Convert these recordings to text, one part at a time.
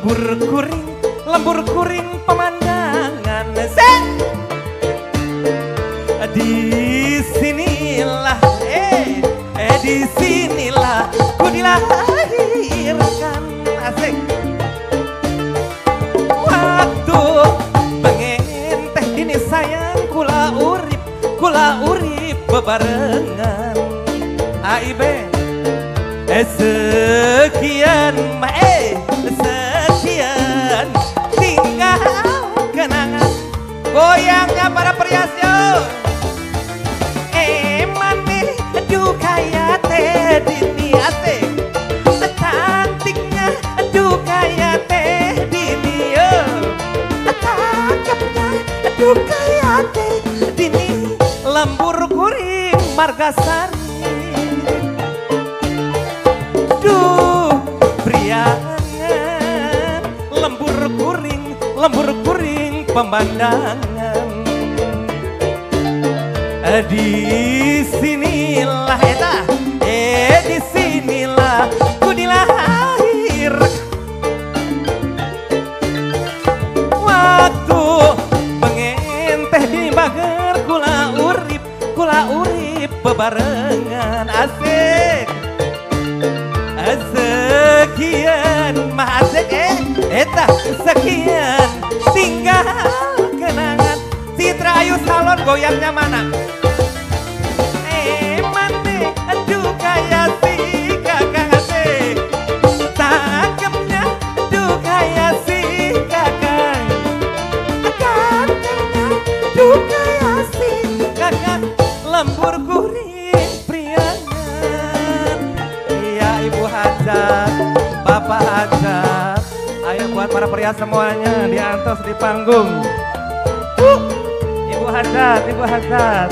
lembur kuring lembur kuring pemandangan. Zeng! di sinilah eh eh di sinilah ku dilahirkan. Asik. Waktu pengen teh ini sayang kula urip kula urip bebarengan. AIB eh sekian eh aduh kaya teh dini lembur kuring margasari. Duh priangan lembur kuring lembur kuring pemandangan. Eh, di sinilah eta urip bebarengan asik. Sekian mah asik eh. Eta sekian. Tinggal kenangan. Citra Ayu Salon goyangnya mana buat para pria semuanya diantos di panggung Uh, ibu hajat ibu hajat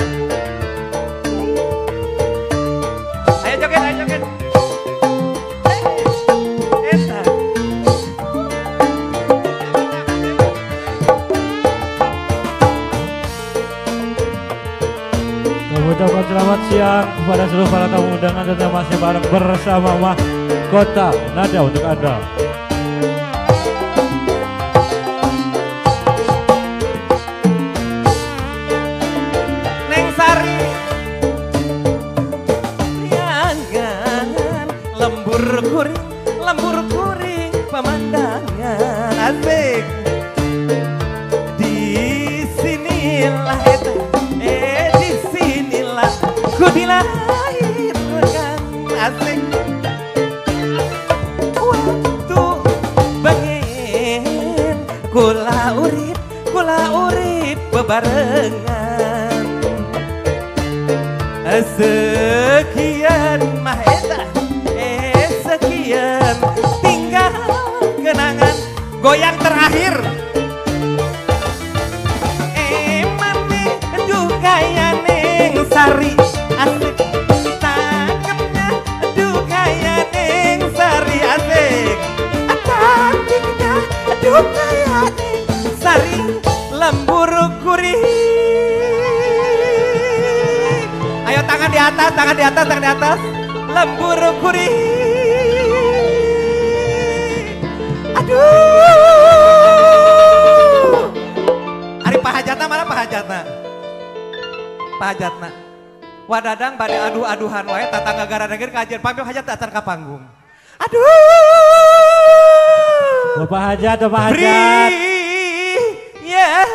ayo joget ayo joget Eh, eta. Kami ucapkan selamat siang kepada seluruh para tamu undangan dan yang masih bareng bersama Mahkota Nada untuk Anda. Lembur kuring Lembur kuring Pemandangan. Asik. Di sinilah eta Eh di sinilah Ku dilahirkan. Asik. Waktu bengen Kula urip Kula urip Bebarengan. Sekian mah Goyang terakhir. Eh mane Duh kaya neng sari. Asik Cakepnya Duh kaya neng sari. Asik Cantiknya Duh kaya neng sari. Lembur kuring Ayo tangan di atas, tangan di atas, tangan di atas. Lembur kuring. Aduh. Ari pahajatna mana pahajatna? Pahajatna. Wadadang pada adu-aduhan wae tatangga gara negeri kajian pamil hajat datang ke panggung. Aduh. Bapak Hajat, Bapak Hajat. Eh,